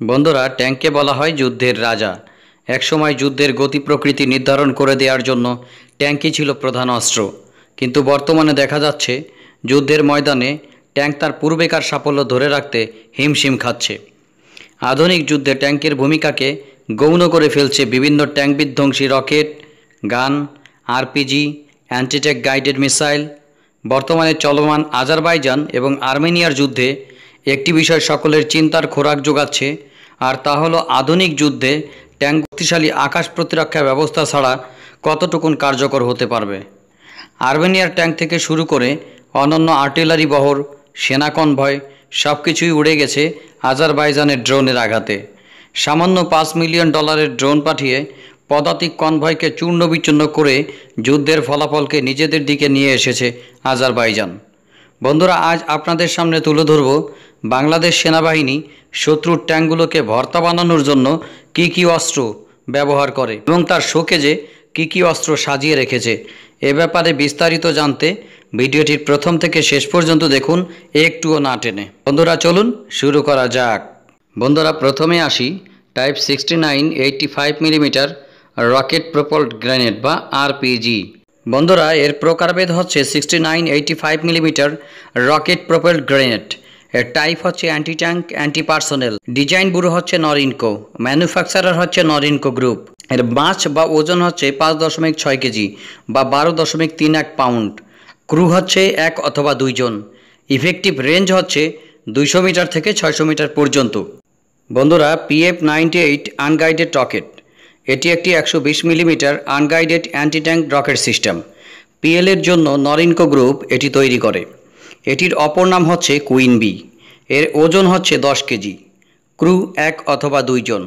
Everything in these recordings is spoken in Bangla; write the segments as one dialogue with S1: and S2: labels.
S1: বন্ধুরা ট্যাঙ্ককে বলা হয় যুদ্ধের রাজা। একসময় যুদ্ধের গতি প্রকৃতি নির্ধারণ করে দেওয়ার জন্য ট্যাঙ্কই ছিল প্রধান অস্ত্র। কিন্তু বর্তমানে দেখা যাচ্ছে, যুদ্ধের ময়দানে ট্যাঙ্ক তার পূর্বেকার সাফল্য ধরে রাখতে হিমশিম খাচ্ছে। আধুনিক যুদ্ধে ট্যাঙ্কের ভূমিকাকে গৌণ করে ফেলছে বিভিন্ন ট্যাঙ্ক বিধ্বংসী রকেট, গান, আরপিজি অ্যান্টিট্যাক গাইডেড মিসাইল। বর্তমানে চলমান আজারবাইজান এবং আর্মেনিয়ার যুদ্ধে একটি বিষয় সকলের চিন্তার খোরাক যোগাচ্ছে, আর তা হলো আধুনিক যুদ্ধে ট্যাঙ্ক শক্তিশালী আকাশ প্রতিরক্ষা ব্যবস্থা ছাড়া কতটুকুন কার্যকর হতে পারবে? আর্মেনিয়ার ট্যাঙ্ক থেকে শুরু করে অনন্য আর্টিলারি বহর সেনা কনভয় সব কিছুই উড়ে গেছে আজারবাইজানের ড্রোনের আঘাতে। সামান্য পাঁচ মিলিয়ন ডলারের ড্রোন পাঠিয়ে পদাতিক কনভয়কে চূর্ণ বিচূর্ণ করে যুদ্ধের ফলাফলকে নিজেদের দিকে নিয়ে এসেছে আজারবাইজান। বন্ধুরা, আজ আপনাদের সামনে তুলে ধরব বাংলাদেশ সেনাবাহিনী শত্রুর ট্যাঙ্কগুলোকে ভর্তা বানানোর জন্য কী কী অস্ত্র ব্যবহার করে এবং তার শোকেজে কী কী অস্ত্র সাজিয়ে রেখেছে, এ ব্যাপারে বিস্তারিত জানতে ভিডিওটির প্রথম থেকে শেষ পর্যন্ত দেখুন একটুও না টেনে। বন্ধুরা, চলুন শুরু করা যাক। বন্ধুরা, প্রথমে আসি type sixty nine eighty five millimetre rocket propelled grenade বা আরপিজি। বন্ধুরা, এর প্রকারভেদ হচ্ছে sixty nine eighty five millimetre rocket propelled grenade. এর টাইপ হচ্ছে anti tank anti personnel design bureau হচ্ছে নরিনকো। ম্যানুফ্যাকচারার হচ্ছে নরিনকো গ্রুপ এর মাছ বা ওজন হচ্ছে পাঁচ দশমিক ছয় কেজি বা বারো দশমিক তিন এক পাউন্ড ক্রু হচ্ছে এক অথবা দুইজন। ইফেক্টিভ রেঞ্জ হচ্ছে দুইশো মিটার থেকে ছয়শো মিটার পর্যন্ত। বন্ধুরা PF ninety eight unguided rocket এটি একটি একশো বিশ millimetre unguided anti tank rocket system পিএলের জন্য নরিনকো গ্রুপ এটি তৈরি করে। এটির অপর নাম হচ্ছে কুইন বি। এর ওজন হচ্ছে দশ কেজি। ক্রু এক অথবা দুইজন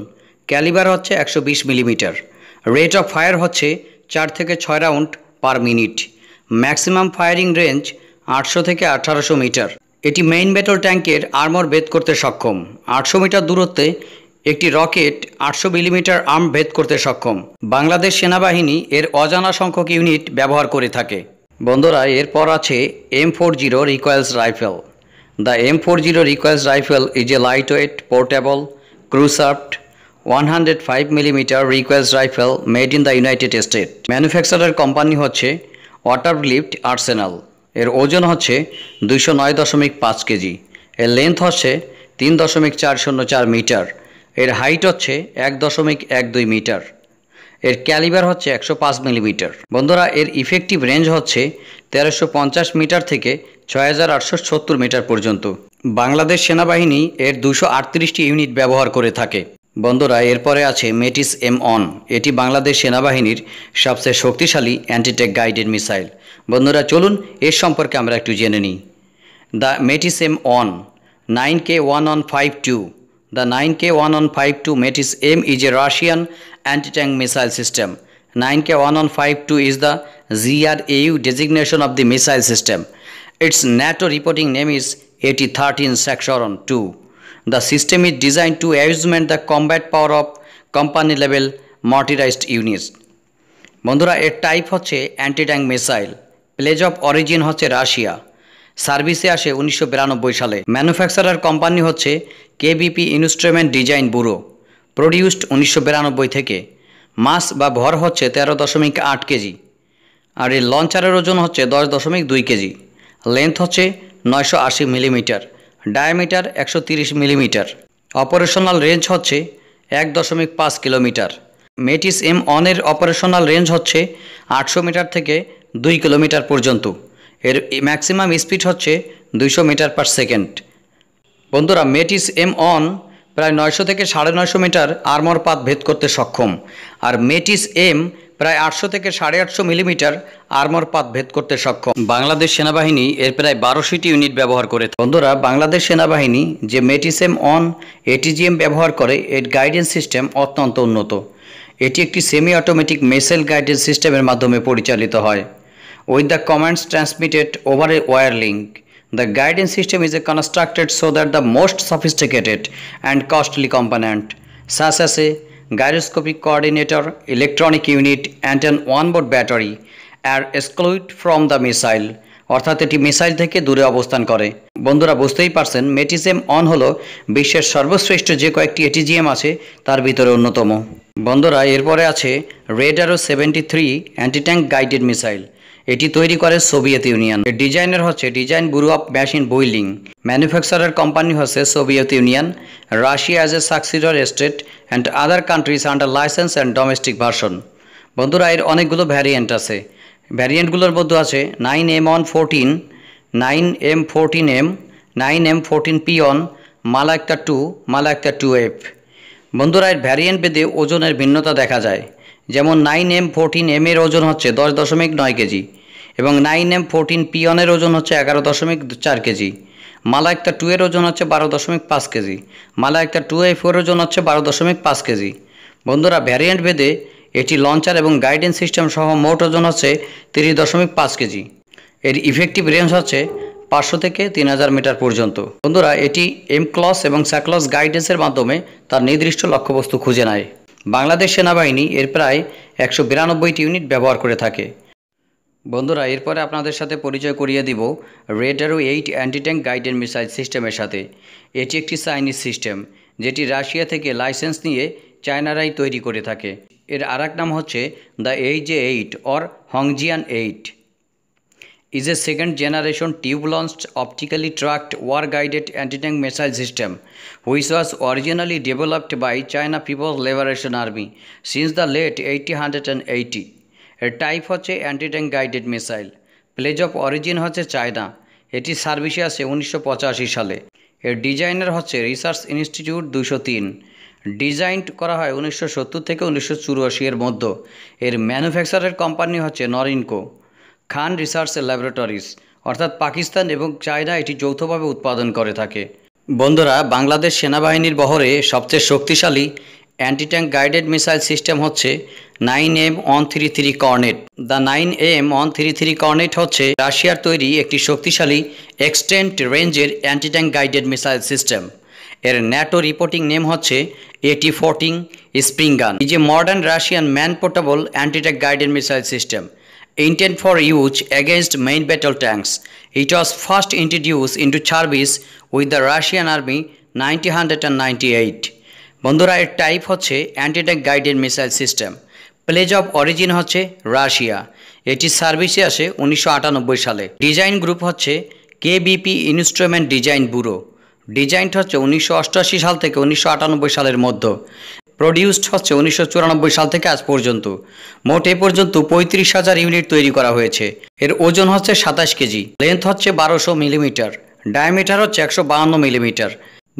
S1: ক্যালিবার হচ্ছে একশো বিশ মিলিমিটার। রেট অফ ফায়ার হচ্ছে চার থেকে ছয় round per minute. Maximum firing range আটশো থেকে আঠারোশো মিটার। এটি মেইন ব্যাটল ট্যাঙ্কের আর্মর ভেদ করতে সক্ষম। আটশো মিটার দূরত্বে একটি রকেট আটশো মিলিমিটার আর্ম ভেদ করতে সক্ষম। বাংলাদেশ সেনাবাহিনী এর অজানা সংখ্যক ইউনিট ব্যবহার করে থাকে। বন্ধুরা, এরপর আছে M four zero recoilless rifle the M four zero recoilless rifle is a lightweight portable crew served one hundred five millimetre request rifle made in the United State manufacturer company হচ্ছে ওয়াটার লিফট আর্সেনাল এর ওজন হচ্ছে দুইশো নয় দশমিক পাঁচ কেজি। এর লেন্থ হচ্ছে তিন দশমিক চার শূন্য চার মিটার। এর হাইট হচ্ছে এক দশমিক এক দুই মিটার। এর ক্যালিবার হচ্ছে একশো পাঁচ মিলিমিটার। বন্ধুরা, এর ইফেক্টিভ রেঞ্জ হচ্ছে তেরোশো পঞ্চাশ মিটার থেকে ছয় হাজার আটশো সত্তর মিটার পর্যন্ত। বাংলাদেশ সেনাবাহিনী এর দুশো আটত্রিশটি ইউনিট ব্যবহার করে থাকে। বন্ধুরা, এরপরে আছে মেটিস এম অন এটি বাংলাদেশ সেনাবাহিনীর সবচেয়ে শক্তিশালী অ্যান্টিটেক গাইডেড মিসাইল বন্ধুরা, চলুন এর সম্পর্কে আমরা একটু জেনে নিই। The Metis M one nine K one one five two one one five two Metis M is a missile system. 9K1152 is the ZRAU designation of the missile system. Its NATO reporting name is 8013 Section 2. The system is designed to augment the combat power of company level motorized units. বন্ধুরা এর টাইপ হচ্ছে anti tank missile place of origin হচ্ছে রাশিয়া সার্ভিসে আসে উনিশশো বিরানব্বই সালে। ম্যানুফ্যাকচারার কোম্পানি হচ্ছে KBP instrument design bureau. Produced উনিশশো বিরানব্বই থেকে। মাস বা ভর হচ্ছে তেরো দশমিক আট কেজি। আর এর লঞ্চারের ওজন হচ্ছে দশ দশমিক দুই কেজি। লেন্থ হচ্ছে নয়শো আশি মিলিমিটার। ডায়ামিটার একশো তিরিশ মিলিমিটার। অপারেশনাল রেঞ্জ হচ্ছে এক দশমিক পাঁচ কিলোমিটার। মেটিস এম অনের অপারেশনাল রেঞ্জ হচ্ছে আটশো মিটার থেকে দুই কিলোমিটার পর্যন্ত। এর ম্যাক্সিমাম স্পিড হচ্ছে দুইশো মিটার পার সেকেন্ড বন্ধুরা মেটিস এম অন প্রায় নয়শো থেকে সাড়ে নয়শো মিটার আর্মর পাত ভেদ করতে সক্ষম। আর মেটিস এম প্রায় আটশো থেকে সাড়ে আটশো মিলিমিটার আর্মর পাত ভেদ করতে সক্ষম। বাংলাদেশ সেনাবাহিনী এর প্রায় বারোশোটি ইউনিট ব্যবহার করে বন্ধুরা, বাংলাদেশ সেনাবাহিনী যে মেটিসেম অন এটিজিএম ব্যবহার করে, এর গাইডেন্স সিস্টেম অত্যন্ত উন্নত। এটি একটি সেমি অটোমেটিক মেসেল গাইডেন্স সিস্টেমের মাধ্যমে পরিচালিত হয়। With the commands transmitted over a wire link The guidance system is constructed so that the most sophisticated and costly component, such as a gyroscopic coordinator, electronic unit, and an onboard battery, are excluded from the missile অর্থাৎ এটি মিসাইল থেকে দূরে অবস্থান করে বন্ধুরা বুঝতেই পারছেন মেটিসেম অন হলো বিশ্বের সর্বশ্রেষ্ঠ যে কয়েকটি এটিজিএম আছে তার ভিতরে অন্যতম বন্ধুরা এরপরে আছে Red Arrow seventy three anti tank guided missile এটি তৈরি করে সোভিয়েত ইউনিয়ন। এর ডিজাইনের হচ্ছে design bureau of machine building manufacturer company হচ্ছে Soviet Union. Russia as a successor state and other countries under licence and domestic version বন্ধুরা, এর অনেকগুলো ভ্যারিয়েন্ট আছে। ভ্যারিয়েন্টগুলোর মধ্যে আছে nine M one fourteen nine M fourteen M nine M fourteen মালা একটা টু মালা একটা টু এফ বন্ধুরা, এর ভ্যারিয়েন্ট বেদে ওজনের ভিন্নতা দেখা যায়। যেমন নাইন এম ফোরটিন এম এর ওজন হচ্ছে দশ দশমিক নয় কেজি এবং নাইন এম ফোরটিন পিয়নের ওজন হচ্ছে এগারো দশমিক চার কেজি। মালা একটা টু এর ওজন হচ্ছে বারো দশমিক পাঁচ কেজি। মালা একটা টু এফ ফোর ওজন হচ্ছে বারো দশমিক পাঁচ কেজি। বন্ধুরা, ভ্যারিয়েন্ট ভেদে এটি লঞ্চার এবং গাইডেন্স সিস্টেম সহ মোট ওজন হচ্ছে তিরিশ দশমিক পাঁচ কেজি। এর ইফেক্টিভ রেঞ্জ হচ্ছে পাঁচশো থেকে তিন হাজার মিটার পর্যন্ত। বন্ধুরা, এটি এম ক্লস এবং স্যাক্লস গাইডেন্সের মাধ্যমে তার নির্দিষ্ট লক্ষ্যবস্তু খুঁজে নেয়। বাংলাদেশ সেনাবাহিনী এর প্রায় একশো বিরানব্বইটি ইউনিট ব্যবহার করে থাকে। বন্ধুরা, এরপরে আপনাদের সাথে পরিচয় করিয়ে দিব Red Arrow eight anti tank guided missile সিস্টেমের সাথে। এটি একটি চাইনিজ সিস্টেম যেটি রাশিয়া থেকে লাইসেন্স নিয়ে চায়নারাই তৈরি করে থাকে। এর আর নাম হচ্ছে the H eight or Hongjian eight is a second generation tube launched optically tracked war guided anti tank missile system which was originally developed by China People's Liberation Army since the late 1880 এর টাইপ হচ্ছে anti tank guided missile place of origin হচ্ছে চায়না এটি সার্ভিসে আছে উনিশশো সালে এর ডিজাইনার হচ্ছে রিসার্চ ইনস্টিটিউট দুশো তিন ডিজাইন করা হয় উনিশশো সত্তর থেকে উনিশশো এর মধ্যে এর ম্যানুফ্যাকচারের কোম্পানি হচ্ছে নরিনকো খান রিসার্চ ল্যাবরেটরিজ, অর্থাৎ পাকিস্তান এবং চায়না এটি যৌথভাবে উৎপাদন করে থাকে। বন্ধুরা, বাংলাদেশ সেনাবাহিনীর বহরে সবচেয়ে শক্তিশালী anti tank guided missile system হচ্ছে nine M one three three Kornet. The nine M one three three Kornet হচ্ছে রাশিয়ার তৈরি একটি শক্তিশালী এক্সটেন্ট রেঞ্জের anti tank guided missile system. এর ন্যাটো রিপোর্টিং নেম হচ্ছে AT fourteen Spriggan is a modern Russian man portable anti tank guided missile system intended for use against main battle tanks. It was first introduced into service with the Russian Army 1998. বন্ধুরা, এর টাইপ হচ্ছে antitank guided missile system place of origin হচ্ছে রাশিয়া এটি সার্ভিসে আসে উনিশশো আটানব্বই সালে। ডিজাইন গ্রুপ হচ্ছে কেবিপি ইনস্ট্রুমেন্ট ডিজাইন ব্যুরো ডিজাইনটা হচ্ছে উনিশশো অষ্টআশি সাল থেকে উনিশশো আটানব্বই সালের মধ্যে। প্রডিউসড হচ্ছে উনিশশো চুরানব্বই সাল থেকে আজ পর্যন্ত। মোট এ পর্যন্ত পঁয়ত্রিশ হাজার ইউনিট তৈরি করা হয়েছে। এর ওজন হচ্ছে সাতাশ কেজি। লেন্থ হচ্ছে বারোশো মিলিমিটার। ডায়ামিটার হচ্ছে একশো বাহান্ন মিলিমিটার।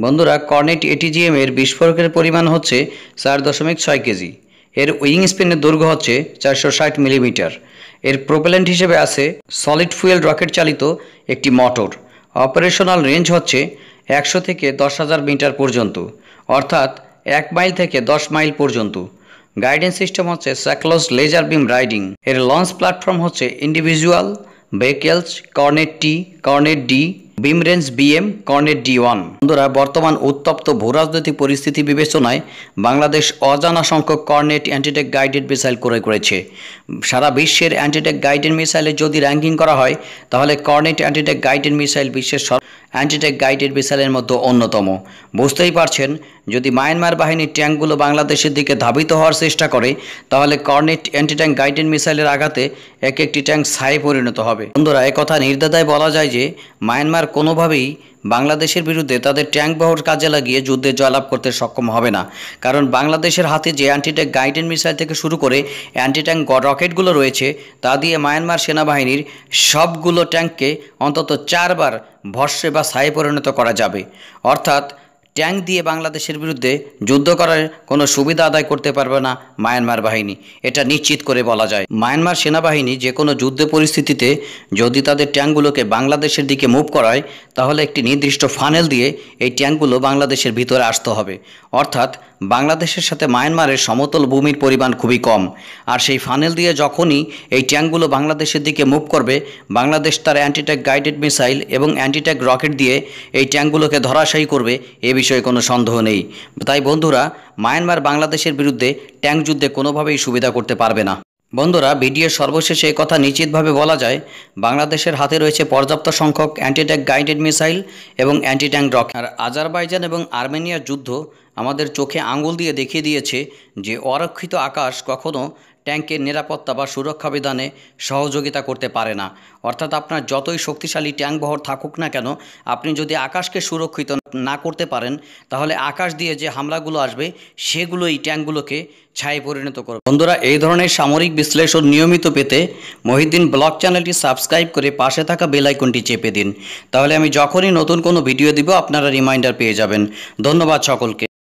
S1: বন্ধুরা, কর্নেট এটিজিএম এর বিস্ফোরকের পরিমাণ হচ্ছে চার দশমিক ছয় কেজি। এর উইং স্পিনের দৈর্ঘ্য হচ্ছে চারশো ষাট মিলিমিটার। এর প্রোপেলেন্ট হিসেবে আছে সলিড ফুয়েল রকেট চালিত একটি মোটর। অপারেশনাল রেঞ্জ হচ্ছে একশো থেকে দশ হাজার মিটার পর্যন্ত। অর্থাৎ এক মাইল থেকে দশ মাইল পর্যন্ত। গাইডেন্স সিস্টেম হচ্ছে স্যাকলস লেজার বিম রাইডিং এর লঞ্চ প্ল্যাটফর্ম হচ্ছে individual vehicles Kornet T Kornet D beam range BM Kornet D one বন্ধুরা, বর্তমান উত্তপ্ত ভূরাজনৈতিক পরিস্থিতি বিবেচনায় বাংলাদেশ অজানা সংখ্যক কর্নেট অ্যান্টিটেক গাইডেড মিসাইল ক্রয় করেছে। সারা বিশ্বের অ্যান্টিটেক গাইডেড মিসাইলের যদি র্যাঙ্কিং করা হয়, তাহলে কর্নেট অ্যান্টিটেক গাইডেড মিসাইল বিশ্বের অ্যান্টিটেক গাইডেড মিসাইলের মধ্যে অন্যতম। বুঝতেই পারছেন যদি মায়ানমার বাহিনীর ট্যাঙ্কগুলো বাংলাদেশের দিকে ধাবিত হওয়ার চেষ্টা করে, তাহলে কর্নেট অ্যান্টি ট্যাঙ্ক গাইডেড মিসাইলের আঘাতে এক একটি ট্যাঙ্ক ছায়ে পরিণত হবে। বন্ধুরা, একথা নির্দ্বিধায় বলা যায় যে, মায়ানমার কোনোভাবেই বাংলাদেশের বিরুদ্ধে তাদের ট্যাঙ্ক বহর কাজে লাগিয়ে যুদ্ধে জয়লাভ করতে সক্ষম হবে না। কারণ বাংলাদেশের হাতে যে অ্যান্টিট্যাঙ্ক গাইডেন মিসাইল থেকে শুরু করে অ্যান্টিট্যাঙ্ক রকেটগুলো রয়েছে, তা দিয়ে মায়ানমার সেনাবাহিনীর সবগুলো ট্যাঙ্ককে অন্তত চারবার ভস্যে বা ছায়ে পরিণত করা যাবে। অর্থাৎ ট্যাঙ্ক দিয়ে বাংলাদেশের বিরুদ্ধে যুদ্ধ করার কোনো সুবিধা আদায় করতে পারবে না মায়ানমার বাহিনী। এটা নিশ্চিত করে বলা যায়। মায়ানমার সেনাবাহিনী যে কোনো যুদ্ধ পরিস্থিতিতে যদি তাদের ট্যাঙ্কগুলোকে বাংলাদেশের দিকে মুভ করায়, তাহলে একটি নির্দিষ্ট ফানেল দিয়ে এই ট্যাঙ্কগুলো বাংলাদেশের ভিতরে আসতে হবে। অর্থাৎ বাংলাদেশের সাথে মায়ানমারের সমতল ভূমির পরিমাণ খুবই কম। আর সেই ফানেল দিয়ে যখনই এই ট্যাঙ্কগুলো বাংলাদেশের দিকে মুভ করবে, বাংলাদেশ তার অ্যান্টিট্যাক গাইডেড মিসাইল এবং অ্যান্টিট্যাক রকেট দিয়ে এই ট্যাঙ্কগুলোকে ধরাশায়ী করবে, এ বিষয়ে কোনো সন্দেহ নেই। তাই বন্ধুরা, মায়ানমার বাংলাদেশের বিরুদ্ধে ট্যাঙ্ক যুদ্ধে কোনোভাবেই সুবিধা করতে পারবে না। বন্ধুরা, ভিডিওর সর্বশেষে এই কথা নিশ্চিতভাবে বলা যায়, বাংলাদেশের হাতে রয়েছে পর্যাপ্ত সংখ্যক অ্যান্টিট্যাঙ্ক গাইডেড মিসাইল এবং অ্যান্টি ট্যাঙ্ক রক আর আজারবাইজান এবং আর্মেনিয়ার যুদ্ধ আমাদের চোখে আঙুল দিয়ে দেখিয়ে দিয়েছে যে অরক্ষিত আকাশ কখনো ট্যাঙ্কের নিরাপত্তা বা সুরক্ষা বিধানে সহযোগিতা করতে পারে না। অর্থাৎ আপনার যতই শক্তিশালী ট্যাঙ্ক বহর থাকুক না কেন, আপনি যদি আকাশকে সুরক্ষিত না করতে পারেন, তাহলে আকাশ দিয়ে যে হামলাগুলো আসবে সেগুলো এই ট্যাঙ্কগুলোকে ছায়ে পরিণত করবে। বন্ধুরা, এই ধরনের সামরিক বিশ্লেষণ নিয়মিত পেতে মহিদ্দিন ব্লগ চ্যানেলটি সাবস্ক্রাইব করে পাশে থাকা বেল আইকনটি চেপে দিন। তাহলে আমি যখনই নতুন কোনো ভিডিও দিব, আপনারা রিমাইন্ডার পেয়ে যাবেন। ধন্যবাদ সকলকে।